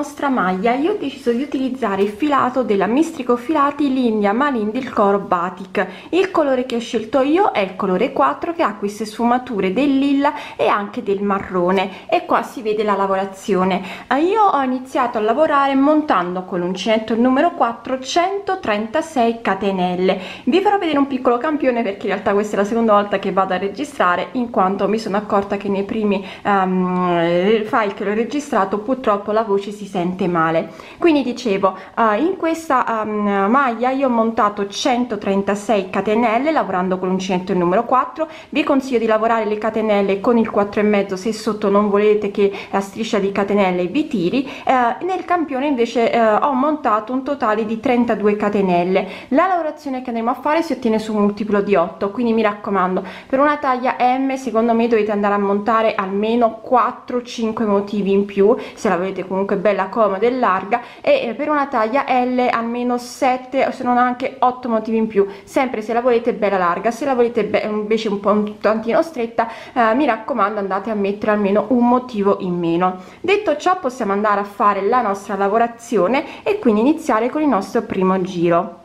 nostra maglia. Io ho deciso di utilizzare il filato della mistrico filati linea malin del coro batik. Il colore che ho scelto io è il colore 4 che ha queste sfumature del lilla e anche del marrone. E qua si vede la lavorazione. Eh, io ho iniziato a lavorare montando con l'uncinetto numero 4 136 catenelle. Vi farò vedere un piccolo campione perché in realtà questa è la seconda volta che vado a registrare in quanto mi sono accorta che nei primi um, file che l'ho registrato purtroppo la voce si sente male. Quindi dicevo uh, in questa um, maglia io ho montato 136 catenelle lavorando con l'uncinetto il numero 4 vi consiglio di lavorare le catenelle con il 4 e mezzo se sotto non volete che la striscia di catenelle vi tiri. Uh, nel campione invece uh, ho montato un totale di 32 catenelle. La lavorazione che andremo a fare si ottiene su un multiplo di 8 quindi mi raccomando per una taglia m secondo me dovete andare a montare almeno 4 5 motivi in più se la volete comunque bella comoda e larga e eh, per una taglia L almeno 7 o se non anche 8 motivi in più. Sempre se la volete bella larga se la volete invece un po' un tantino stretta eh, mi raccomando andate a mettere almeno un motivo in meno. Detto ciò possiamo andare a fare la nostra lavorazione e quindi iniziare con il nostro primo giro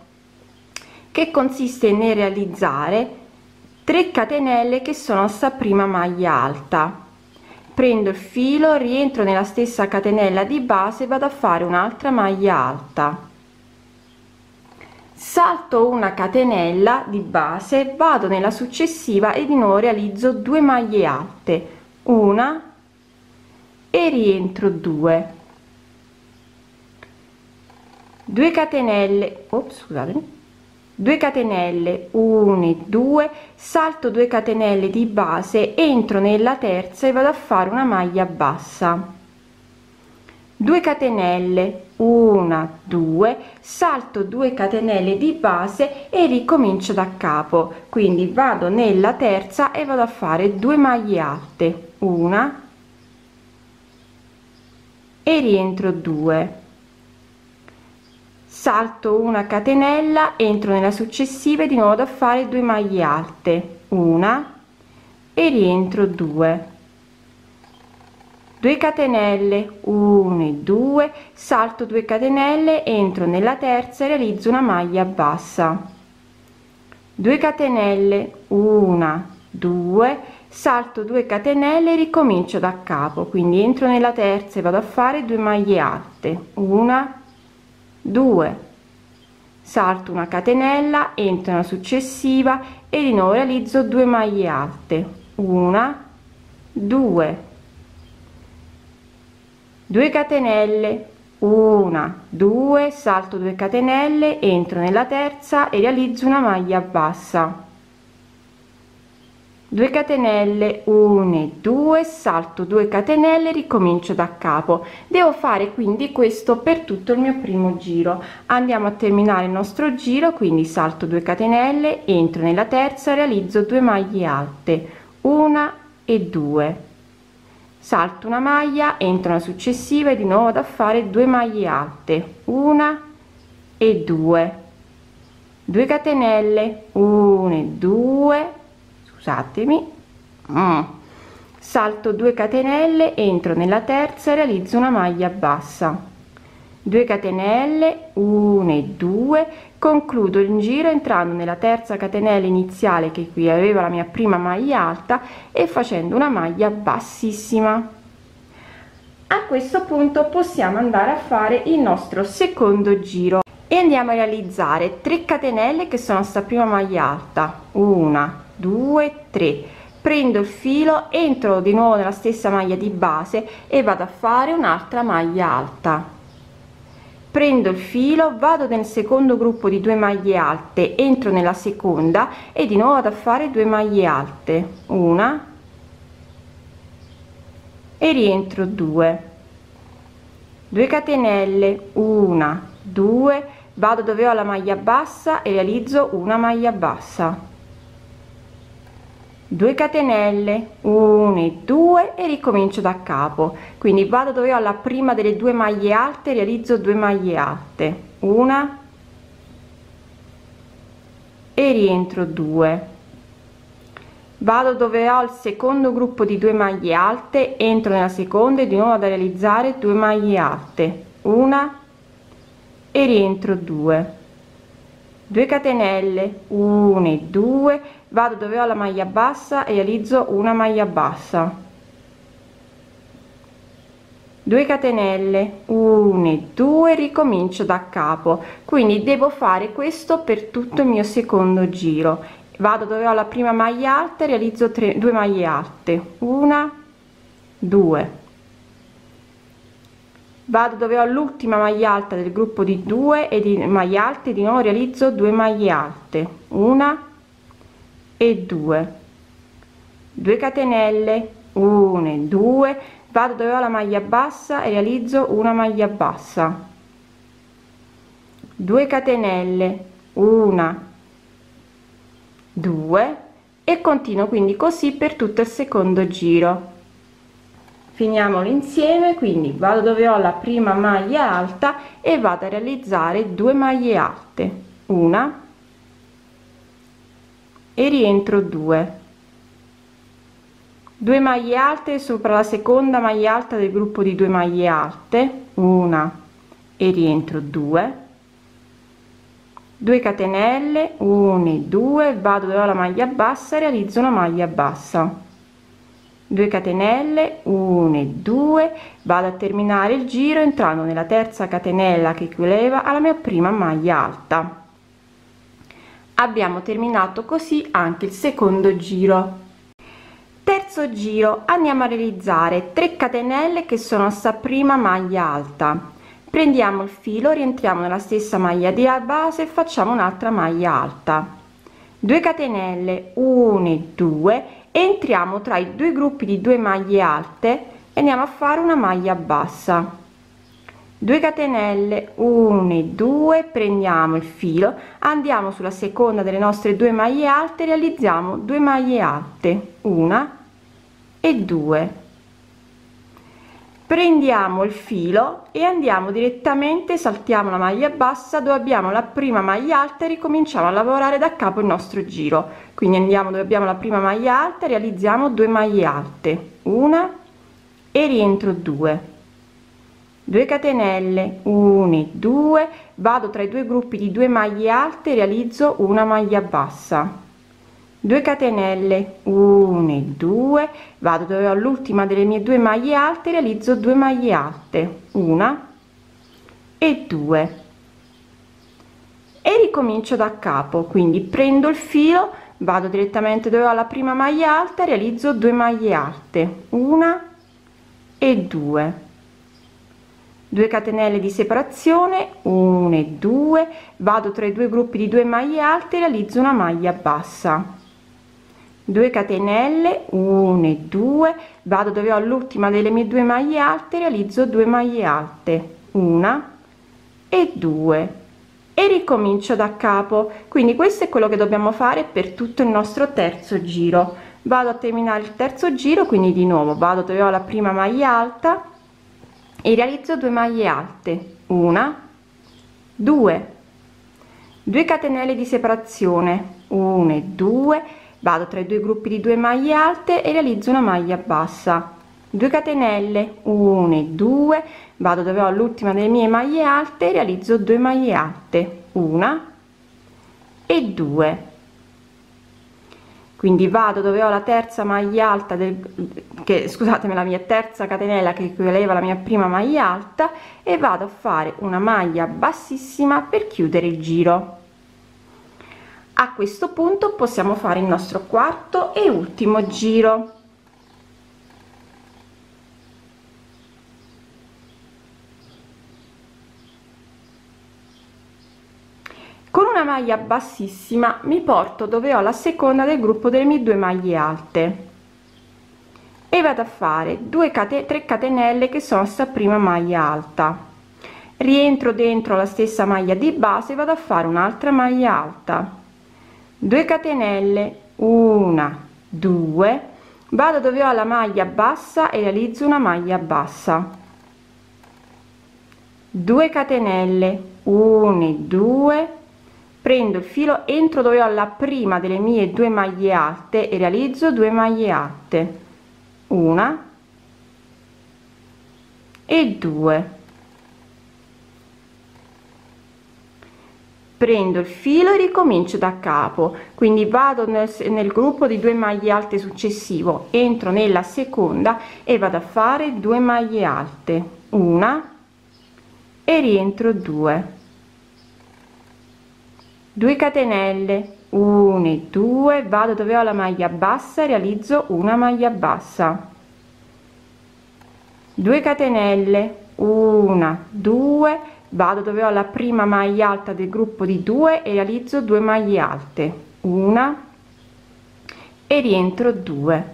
che consiste nel realizzare 3 catenelle che sono sta prima maglia alta prendo il filo rientro nella stessa catenella di base vado a fare un'altra maglia alta. Salto una catenella di base vado nella successiva e di nuovo realizzo due maglie alte. Una e rientro 2 2 catenelle ops, scusate 2 catenelle 1 2 salto 2 catenelle di base entro nella terza e vado a fare una maglia bassa. 2 catenelle 1 2 salto 2 catenelle di base e ricomincio da capo. Quindi vado nella terza e vado a fare 2 maglie alte una e rientro 2 salto una catenella entro nella successiva e di nuovo da fare 2 maglie alte una e rientro 2 2 catenelle 1 e 2 salto 2 catenelle entro nella terza e realizzo una maglia bassa. 2 catenelle 1 2 salto 2 catenelle ricomincio da capo quindi entro nella terza e vado a fare 2 maglie alte una 2 salto una catenella entro una successiva e di nuovo realizzo 2 maglie alte. Una. 2 2 catenelle. Una. 2 salto 2 catenelle entro nella terza e realizzo una maglia bassa 2 catenelle 1 e 2 salto 2 catenelle ricomincio da capo. Devo fare quindi questo per tutto il mio primo giro. Andiamo a terminare il nostro giro quindi salto 2 catenelle entro nella terza realizzo 2 maglie alte. Una e 2 salto una maglia entro una successiva e di nuovo da fare 2 maglie alte. Una e 2 2 catenelle 1 e 2 scusatemi. Mm. salto 2 catenelle entro nella terza e realizzo una maglia bassa. 2 catenelle 1 e 2 concludo il giro entrando nella terza catenella iniziale che qui aveva la mia prima maglia alta e facendo una maglia bassissima. A questo punto possiamo andare a fare il nostro secondo giro. E andiamo a realizzare 3 catenelle che sono sta prima maglia alta. Una 2 3 prendo il filo entro di nuovo nella stessa maglia di base e vado a fare un'altra maglia alta. Prendo il filo vado nel secondo gruppo di due maglie alte entro nella seconda e di nuovo vado a fare due maglie alte. Una. E rientro 2 2 catenelle. Una. 2 vado dove ho la maglia bassa e realizzo una maglia bassa 2 catenelle 1 e 2 e ricomincio da capo. Quindi vado dove ho la prima delle due maglie alte realizzo 2 maglie alte. Una. E rientro 2 vado dove ho il secondo gruppo di 2 maglie alte entro nella seconda e di nuovo da realizzare 2 maglie alte. Una. E rientro 2 2 catenelle 1 e 2 vado dove ho la maglia bassa e realizzo una maglia bassa. 2 catenelle 1 e 2 ricomincio da capo. Quindi devo fare questo per tutto il mio secondo giro. Vado dove ho la prima maglia alta e realizzo 3 2 maglie alte. Una 2 vado dove ho l'ultima maglia alta del gruppo di 2 e di maglie alte di nuovo realizzo 2 maglie alte una e 2 2 catenelle 1 e 2 vado dove ho la maglia bassa e realizzo una maglia bassa. 2 catenelle una 2 e continuo quindi così per tutto il secondo giro finiamolo insieme quindi vado dove ho la prima maglia alta e vado a realizzare 2 maglie alte. Una. E rientro 2 2 maglie alte sopra la seconda maglia alta del gruppo di 2 maglie alte. Una. E rientro 2 2 catenelle 1 e 2 vado dove ho la maglia bassa realizzo una maglia bassa 2 catenelle 1 e 2 vado a terminare il giro entrando nella terza catenella che equileva alla mia prima maglia alta. Abbiamo terminato così anche il secondo giro. Terzo giro andiamo a realizzare 3 catenelle che sono sta prima maglia alta. Prendiamo il filo rientriamo nella stessa maglia di base e facciamo un'altra maglia alta. 2 catenelle 1 e 2 entriamo tra i due gruppi di 2 maglie alte e andiamo a fare una maglia bassa. 2 catenelle 1 e 2 prendiamo il filo andiamo sulla seconda delle nostre due maglie alte realizziamo 2 maglie alte una e 2 prendiamo il filo e andiamo direttamente saltiamo la maglia bassa dove abbiamo la prima maglia alta e ricominciamo a lavorare da capo il nostro giro. Quindi andiamo dove abbiamo la prima maglia alta realizziamo 2 maglie alte. Una e rientro 2 2 catenelle 1 e 2 vado tra i due gruppi di 2 maglie alte realizzo una maglia bassa 2 catenelle 1 e 2 vado dove ho l'ultima delle mie due maglie alte realizzo 2 maglie alte una e 2 e ricomincio da capo quindi prendo il filo vado direttamente dove ho la prima maglia alta realizzo 2 maglie alte una e 2 2 catenelle di separazione 1 e 2 vado tra i due gruppi di 2 maglie alte realizzo una maglia bassa 2 catenelle 1 e 2 vado dove ho l'ultima delle mie due maglie alte realizzo 2 maglie alte. Una e 2 e ricomincio da capo. Quindi questo è quello che dobbiamo fare per tutto il nostro terzo giro. Vado a terminare il terzo giro quindi di nuovo vado dove ho la prima maglia alta e realizzo 2 maglie alte. Una 2 2 catenelle di separazione. 1 e 2 vado tra i due gruppi di 2 maglie alte e realizzo una maglia bassa. 2 catenelle 1 e 2 vado dove ho l'ultima delle mie maglie alte realizzo 2 maglie alte. Una e 2 quindi vado dove ho la terza maglia alta del che scusatemi la mia terza catenella che equivaleva alla mia prima maglia alta e vado a fare una maglia bassissima per chiudere il giro a questo punto possiamo fare il nostro quarto e ultimo giro. Con una maglia bassissima mi porto dove ho la seconda del gruppo delle mie due maglie alte. E vado a fare 2 cate 3 catenelle che sono sta prima maglia alta. Rientro dentro la stessa maglia di base vado a fare un'altra maglia alta 2 catenelle 1 2 vado dove ho la maglia bassa e realizzo una maglia bassa. 2 catenelle 1 2 prendo il filo entro dove ho la prima delle mie due maglie alte e realizzo 2 maglie alte. Una e due prendo il filo e ricomincio da capo. Quindi vado nel, nel gruppo di due maglie alte successivo entro nella seconda e vado a fare 2 maglie alte una e rientro 2 2 catenelle 1 e 2 vado dove ho la maglia bassa realizzo una maglia bassa. 2 catenelle 1 2 vado dove ho la prima maglia alta del gruppo di 2 e realizzo 2 maglie alte. Una e rientro 2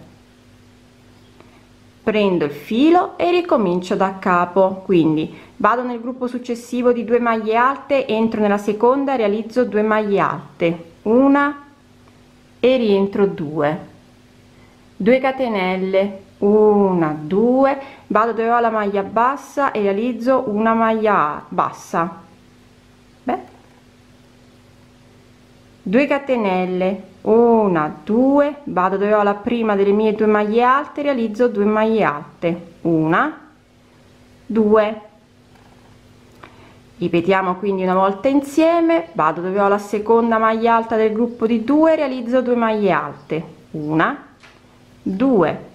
prendo il filo e ricomincio da capo. Quindi vado nel gruppo successivo di 2 maglie alte entro nella seconda realizzo 2 maglie alte. Una e rientro 2 2 catenelle una 2 vado dove ho la maglia bassa e realizzo una maglia bassa. Beh. 2 catenelle una 2 vado dove ho la prima delle mie due maglie alte realizzo 2 maglie alte. Una 2 ripetiamo quindi una volta insieme. Vado dove ho la seconda maglia alta del gruppo di 2 realizzo 2 maglie alte. Una 2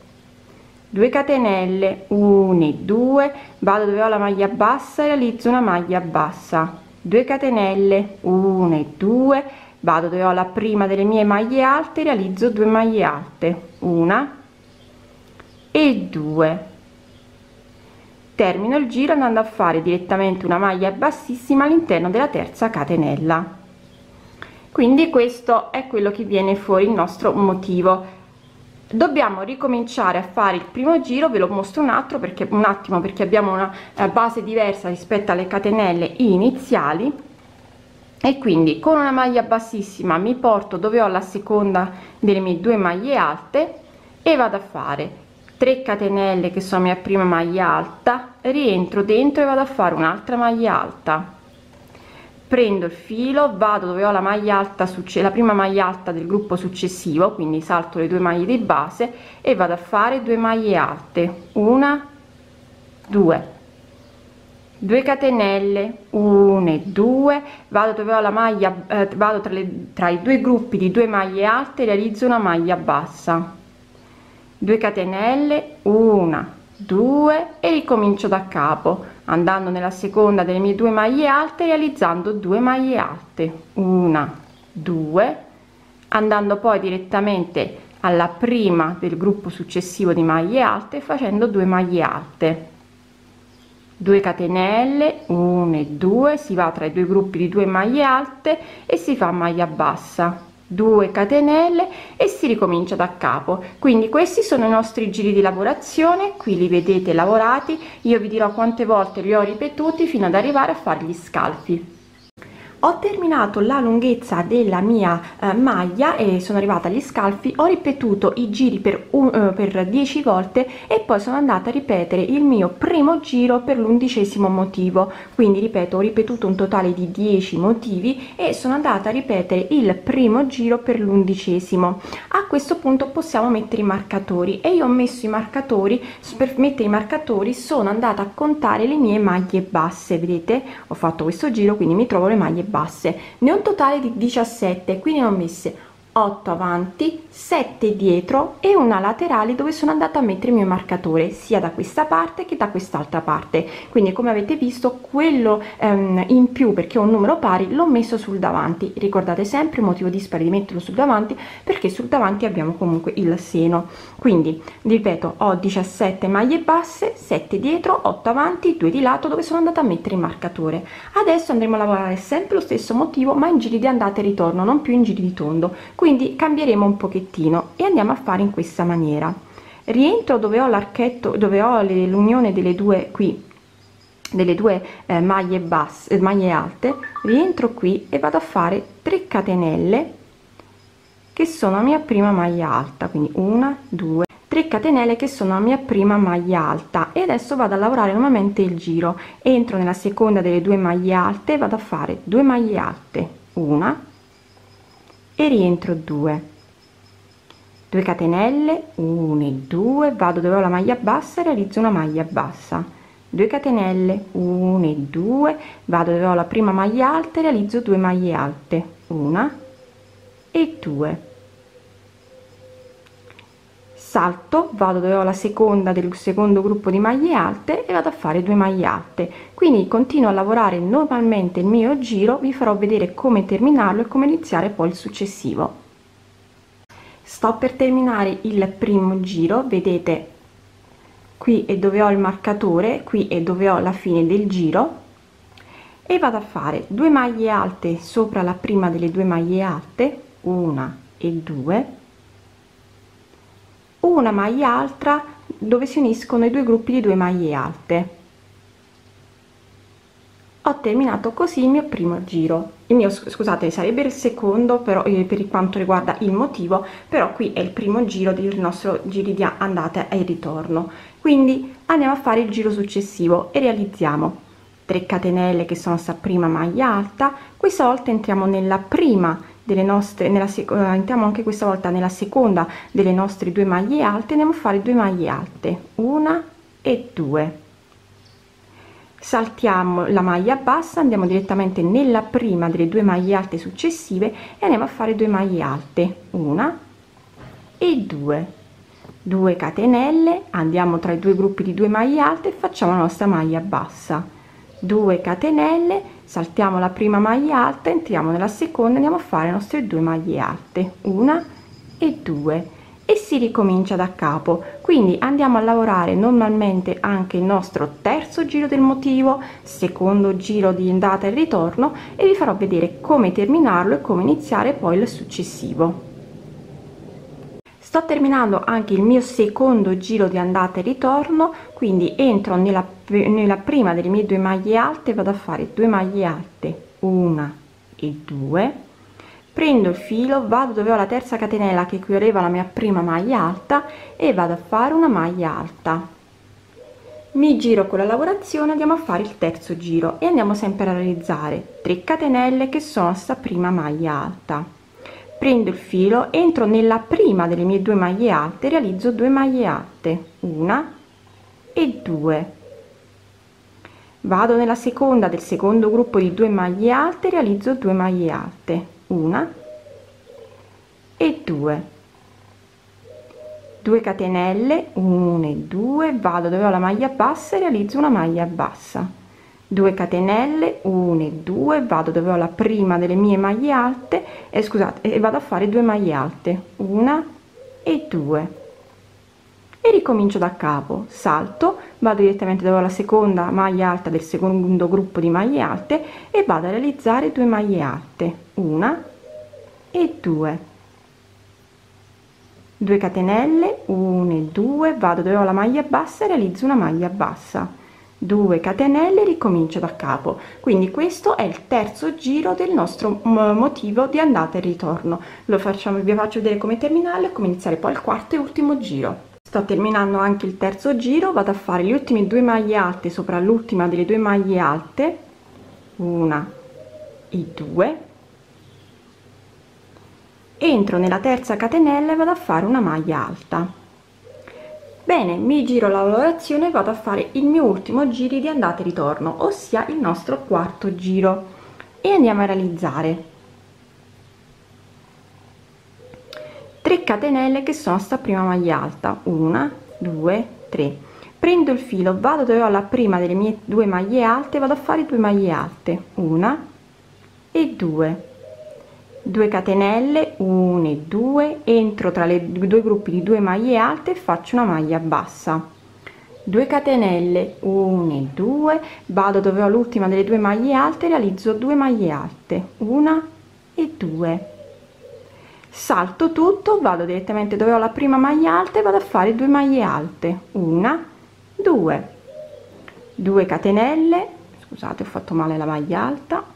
2 catenelle 1 2 vado dove ho la maglia bassa e realizzo una maglia bassa. 2 catenelle 1 2 vado dove ho la prima delle mie maglie alte realizzo 2 maglie alte. Una e 2 termino il giro andando a fare direttamente una maglia bassissima all'interno della terza catenella. Quindi questo è quello che viene fuori il nostro motivo dobbiamo ricominciare a fare il primo giro ve lo mostro un altro perché un attimo perché abbiamo una eh, base diversa rispetto alle catenelle iniziali. E quindi con una maglia bassissima mi porto dove ho la seconda delle mie due maglie alte e vado a fare 3 catenelle che sono mia prima maglia alta rientro dentro e vado a fare un'altra maglia alta prendo il filo vado dove ho la maglia alta la prima maglia alta del gruppo successivo quindi salto le due maglie di base e vado a fare due maglie alte. Una due. 2 catenelle 1 e 2 vado dove ho la maglia eh, vado tra, le, tra i due gruppi di due maglie alte realizzo una maglia bassa. 2 catenelle 1 2 e ricomincio da capo andando nella seconda delle mie due maglie alte realizzando 2 maglie alte. Una 2 andando poi direttamente alla prima del gruppo successivo di maglie alte facendo 2 maglie alte. 2 catenelle 1 e 2 si va tra i due gruppi di due maglie alte e si fa maglia bassa 2 catenelle e si ricomincia da capo. Quindi questi sono i nostri giri di lavorazione qui li vedete lavorati. Io vi dirò quante volte li ho ripetuti fino ad arrivare a fare gli scalfi ho terminato la lunghezza della mia eh, maglia e sono arrivata agli scalfi. Ho ripetuto i giri per, un, uh, per 10 volte e poi sono andata a ripetere il mio primo giro per l'undicesimo motivo. Quindi ripeto ho ripetuto un totale di 10 motivi e sono andata a ripetere il primo giro per l'undicesimo. A questo punto possiamo mettere i marcatori. E io ho messo i marcatori per mettere i marcatori sono andata a contare le mie maglie basse vedete? Ho fatto questo giro quindi mi trovo le maglie basse. Ne ho un totale di 17 quindi ne ho messe 8 avanti 7 dietro e una laterale dove sono andata a mettere il mio marcatore sia da questa parte che da quest'altra parte. Quindi come avete visto quello ehm, in più perché ho un numero pari l'ho messo sul davanti. Ricordate sempre il motivo dispari di metterlo sul davanti perché sul davanti abbiamo comunque il seno. Quindi ripeto ho 17 maglie basse 7 dietro 8 avanti 2 di lato dove sono andata a mettere il marcatore. Adesso andremo a lavorare sempre lo stesso motivo ma in giri di andata e ritorno non più in giri di tondo. quindi cambieremo un pochettino e andiamo a fare in questa maniera. Rientro dove ho l'archetto dove ho l'unione delle due qui delle due eh, maglie basse eh, maglie alte rientro qui e vado a fare 3 catenelle che sono la mia prima maglia alta. Quindi una due 3 catenelle che sono la mia prima maglia alta. E adesso vado a lavorare nuovamente il giro. Entro nella seconda delle due maglie alte vado a fare 2 maglie alte. Una e rientro 2 2 catenelle 1 e 2 vado dove ho la maglia bassa realizzo una maglia bassa. 2 catenelle 1 e 2 vado dove ho la prima maglia alta e realizzo 2 maglie alte. Una e 2 salto vado dove ho la seconda del secondo gruppo di maglie alte e vado a fare 2 maglie alte. Quindi continuo a lavorare normalmente il mio giro vi farò vedere come terminarlo e come iniziare poi il successivo. Sto per terminare il primo giro vedete qui è dove ho il marcatore qui è dove ho la fine del giro e vado a fare 2 maglie alte sopra la prima delle due maglie alte una e due una maglia alta dove si uniscono i due gruppi di due maglie alte. Ho terminato così il mio primo giro. Il mio scusate sarebbe il secondo però eh, per quanto riguarda il motivo però qui è il primo giro del nostro giri di andata e ritorno. Quindi andiamo a fare il giro successivo e realizziamo 3 catenelle che sono sta prima maglia alta. Questa volta entriamo nella prima delle nostre nella eh, entriamo anche questa volta nella seconda delle nostre due maglie alte andiamo a fare due maglie alte una e due. Saltiamo la maglia bassa andiamo direttamente nella prima delle due maglie alte successive e andiamo a fare due maglie alte una e due. 2 catenelle andiamo tra i due gruppi di due maglie alte e facciamo la nostra maglia bassa 2 catenelle saltiamo la prima maglia alta entriamo nella seconda andiamo a fare le nostre due maglie alte una e due e si ricomincia da capo. Quindi andiamo a lavorare normalmente anche il nostro terzo giro del motivo secondo giro di andata e ritorno e vi farò vedere come terminarlo e come iniziare poi il successivo sto terminando anche il mio secondo giro di andata e ritorno quindi entro nella, nella prima delle mie due maglie alte vado a fare due maglie alte una e due prendo il filo vado dove ho la terza catenella che equivaleva alla mia prima maglia alta e vado a fare una maglia alta. Mi giro con la lavorazione andiamo a fare il terzo giro e andiamo sempre a realizzare 3 catenelle che sono sta prima maglia alta prendo il filo entro nella prima delle mie due maglie alte realizzo 2 maglie alte una e due. Vado nella seconda del secondo gruppo di due maglie alte realizzo 2 maglie alte una e due. 2 catenelle 1 e 2 vado dove ho la maglia bassa e realizzo una maglia bassa 2 catenelle 1 e 2 vado dove ho la prima delle mie maglie alte e scusate e vado a fare due maglie alte una e due. E ricomincio da capo salto vado direttamente dove ho la seconda maglia alta del secondo gruppo di maglie alte e vado a realizzare due maglie alte una e due. 2 catenelle 1 e 2 vado dove ho la maglia bassa e realizzo una maglia bassa 2 catenelle ricomincio da capo. Quindi questo è il terzo giro del nostro motivo di andata e ritorno. Lo facciamo vi faccio vedere come terminare e come iniziare poi il quarto e ultimo giro. Sto terminando anche il terzo giro vado a fare gli ultimi due maglie alte sopra l'ultima delle due maglie alte. Una e due. Entro nella terza catenella e vado a fare una maglia alta bene mi giro la lavorazione e vado a fare il mio ultimo giro di andata e ritorno ossia il nostro quarto giro. E andiamo a realizzare. 3 catenelle che sono sta prima maglia alta. 1 2 3 prendo il filo vado dove ho la prima delle mie due maglie alte vado a fare due maglie alte. Una e due 2 catenelle 1 e 2 entro tra le due gruppi di due maglie alte e faccio una maglia bassa. 2 catenelle 1 e 2 vado dove ho l'ultima delle due maglie alte realizzo 2 maglie alte una e 2 salto tutto vado direttamente dove ho la prima maglia alta e vado a fare 2 maglie alte una 2 2 catenelle scusate ho fatto male la maglia alta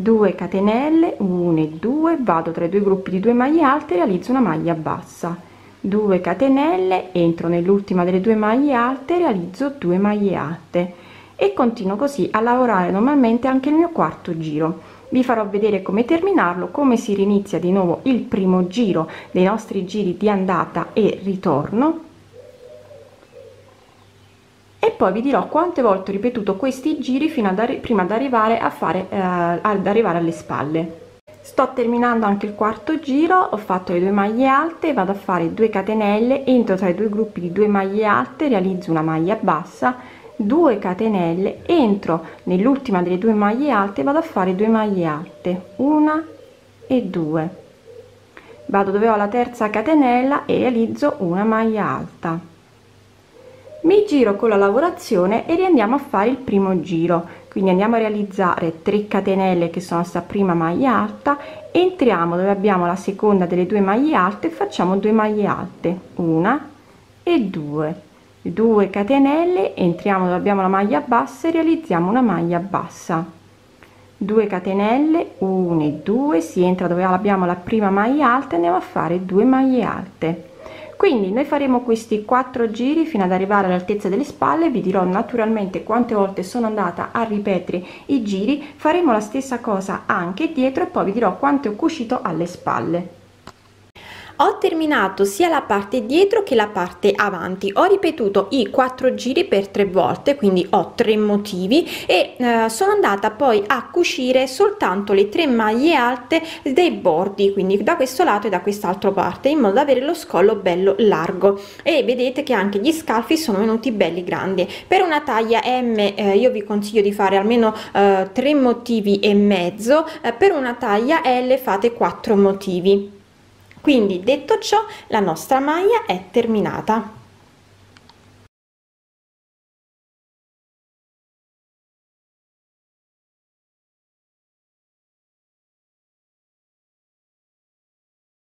2 catenelle 1 e 2 vado tra i due gruppi di due maglie alte realizzo una maglia bassa. 2 catenelle entro nell'ultima delle due maglie alte realizzo 2 maglie alte. E continuo così a lavorare normalmente anche il mio quarto giro. Vi farò vedere come terminarlo come si rinizia di nuovo il primo giro dei nostri giri di andata e ritorno poi vi dirò quante volte ho ripetuto questi giri fino ad prima ad arrivare a fare eh, ad arrivare alle spalle. Sto terminando anche il quarto giro ho fatto le due maglie alte vado a fare 2 catenelle entro tra i due gruppi di due maglie alte realizzo una maglia bassa 2 catenelle entro nell'ultima delle due maglie alte vado a fare 2 maglie alte una e due. Vado dove ho la terza catenella e realizzo una maglia alta mi giro con la lavorazione e riandiamo a fare il primo giro. Quindi andiamo a realizzare 3 catenelle che sono sta prima maglia alta entriamo dove abbiamo la seconda delle due maglie alte e facciamo 2 maglie alte. Una e due. 2 catenelle entriamo dove abbiamo la maglia bassa e realizziamo una maglia bassa. 2 catenelle 1 e 2 si entra dove abbiamo la prima maglia alta e andiamo a fare 2 maglie alte quindi noi faremo questi quattro giri fino ad arrivare all'altezza delle spalle. Vi dirò naturalmente quante volte sono andata a ripetere i giri. Faremo la stessa cosa anche dietro e poi vi dirò quanto ho cucito alle spalle ho terminato sia la parte dietro che la parte avanti. Ho ripetuto i quattro giri per tre volte quindi ho tre motivi e eh, sono andata poi a cucire soltanto le tre maglie alte dei bordi quindi da questo lato e da quest'altro parte in modo da avere lo scollo bello largo. E vedete che anche gli scalfi sono venuti belli grandi. Per una taglia m eh, io vi consiglio di fare almeno eh, tre motivi e mezzo. Eh, per una taglia l fate quattro motivi quindi detto ciò la nostra maglia è terminata